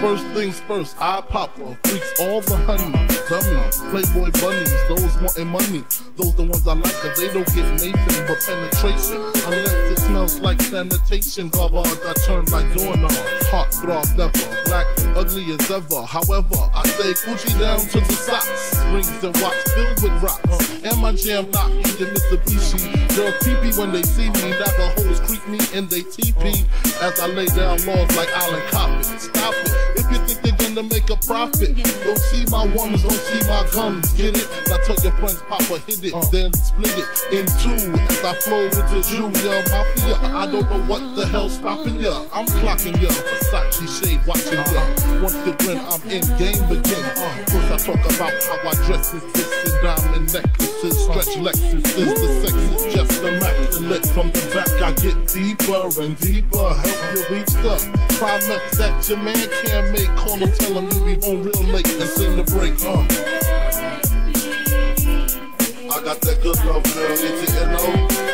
First things first, I pop her. Freaks all the honey, playboy bunnies, those wanting money. Those the ones I like, cause they don't get Nathan but penetration. Unless it smells like sanitation. Garbage, I turn like doorknobs. Heart throb never, black, ugly as ever. However, I stay Gucci down to the socks. Rings and watch filled with rocks. And my jam not eating Mitsubishi. Girls teepee when they see me. That the hoes and they teepee. As I lay down laws like Island Coppin. Stop it. If you think they're gonna make a profit, don't see my ones, don't see my guns. Get it? Now tell your friends, Papa hit it, uh. then split it in two. As I flow with the Junior Mafia, I don't know what the hell's stopping ya. I'm clocking ya, Versace shade watching ya. Uh. Once you grin, I'm in game begin. Uh. First I talk about how I dress this, this and diamond necklaces, stretch Lexus is the sex is just immaculate. From the back I get deeper and deeper, help you reach the climax that your man can't make. Call him, tell him you be home real late and sing the break. Uh. I got that good love, girl, you didn't know.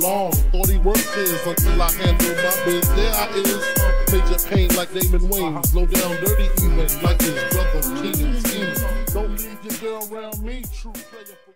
Long. Thought he worked his until I handled my biz. There I is, major pain like Damon Wayne. Uh-huh. Slow down dirty even like his brother Keenan Scheming. Don't leave your girl around me, true player.